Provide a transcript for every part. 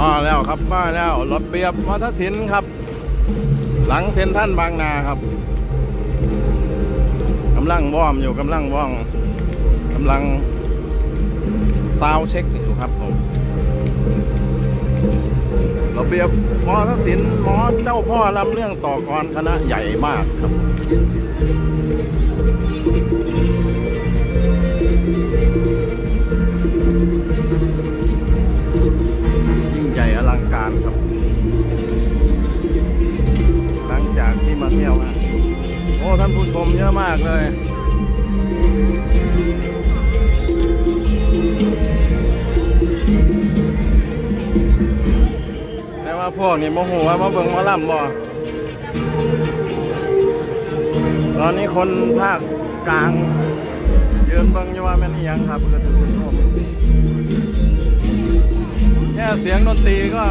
มาแล้วครับมาแล้วรถเบียบวัฒศิลครับ หลังเซ็นทรันบางนาครับกำลังว่อมอยู่กำลังว่องกำลังซาวเช็คอยู่ครับผมระเบียบมอทศิลมอเจ้าพ่อลำเรื่องต่อกรคณะใหญ่มากครับ เที่ยวนะโอ้ท่านผู้ชมเยอะมากเลยแต่ว่าพวกนี้โมโหว่ามาเบิ่งมาล่ำบ่ตอนนี้คนภาคกลางยืนเบิ่งอยู่ว่าแม่นอิหยังครับก็ถือผู้ชมแค่เสียงดนตรีก็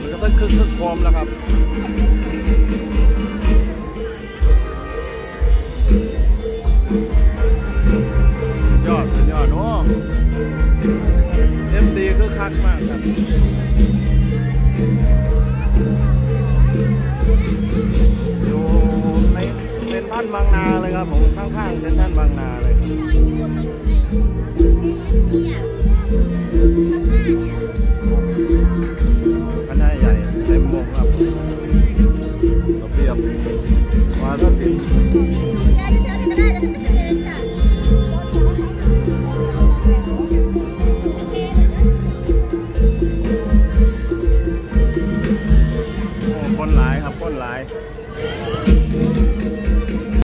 มันก็ต้องคึกคึกโคมแล้วครับ คักมากครับอยู่ในเซ็นทรันบางนาเลยครับผมข้างๆเซ็นทรัลบางนาเลยคณะใหญ่เต็มวงครับระเบียบวาทศิลป์ ครับก้นหลาย